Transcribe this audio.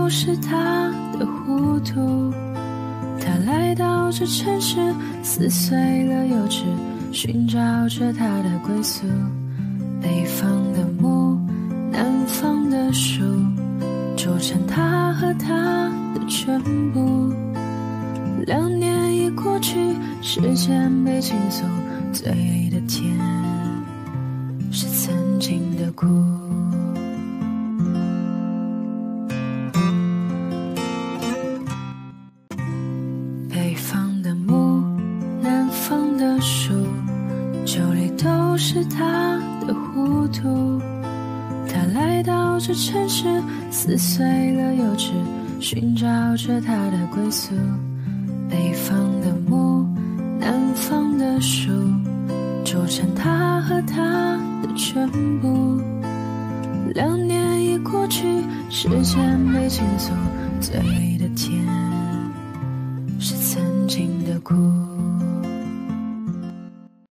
不是他的糊涂。他来到这城市，撕碎了幼稚，寻找着他的归宿。北方的木，南方的树，组成他和他的全部。两年已过去，时间被倾诉，醉的甜是曾经的苦。树，酒里都是他的糊涂。他来到这城市，撕碎了幼稚，寻找着他的归宿。北方的木，南方的树，组成他和他的全部。两年已过去，时间被倾诉，嘴里的甜是曾经的苦。